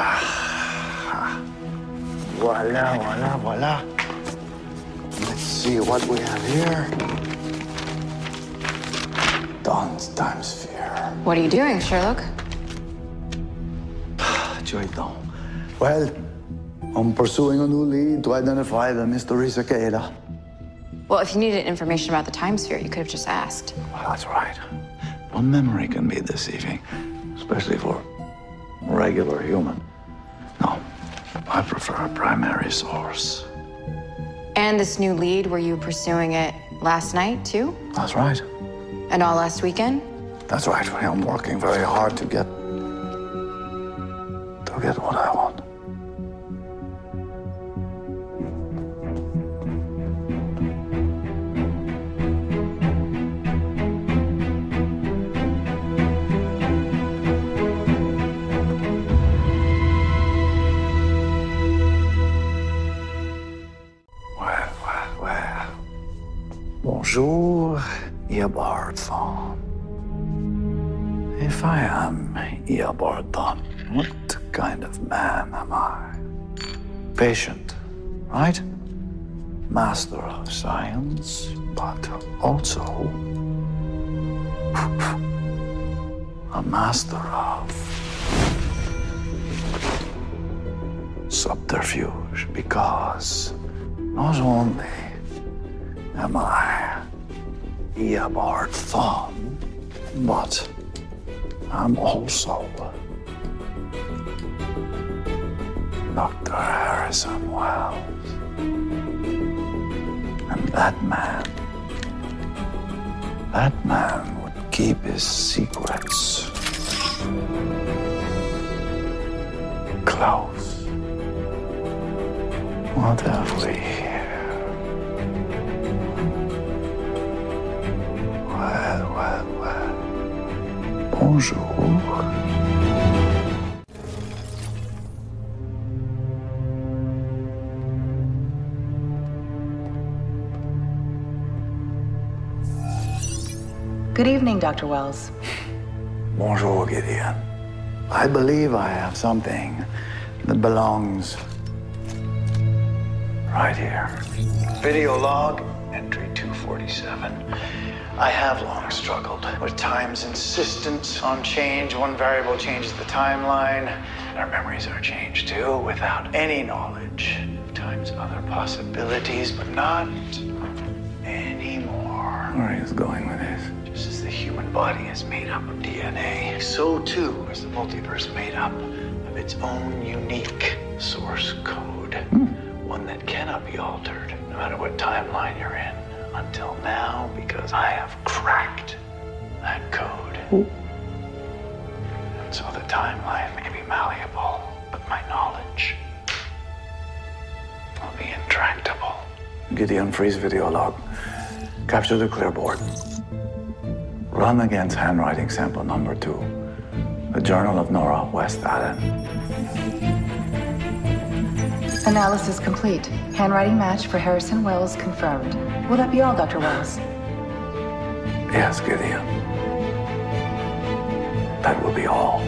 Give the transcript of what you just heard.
Voila, voila, voila. Let's see what we have here. Thawne's time sphere. What are you doing, Sherloque? Joy Dawn. Well, I'm pursuing a new lead to identify the mystery cicada. Well, if you needed information about the time sphere, you could have just asked. Well, that's right. Well, memory can be deceiving, especially for a regular human. I prefer a primary source. And this new lead, were you pursuing it last night, too? That's right. And all last weekend? That's right. I'm working very hard to get to get what I want. Bonjour. If I am Eobard Thawne, what kind of man am I? Patient, right? Master of science, but also a master of subterfuge because not only am I Eobard Thawne, but I'm also Dr. Harrison Wells. And that man, that man would keep his secrets close. What have we Bonjour. Good evening, Dr. Wells. Bonjour, Gideon. I believe I have something that belongs right here. Video log, entry 247. I have long struggled with time's insistence on change. One variable changes the timeline. And our memories are changed too, without any knowledge of time's other possibilities, but not anymore. Where are you going with this? Just as the human body is made up of DNA, so too is the multiverse made up of its own unique source code. Hmm. One that cannot be altered, no matter what timeline you're in, until now, because I have cracked that code. And so the timeline may be malleable, but my knowledge will be intractable. Gideon, freeze video log. Capture the clearboard. Run against handwriting sample number two. The Journal of Nora West Allen. Analysis complete. Handwriting match for Harrison Wells confirmed. Will that be all, Dr. Wells? Yes, Gideon. That will be all.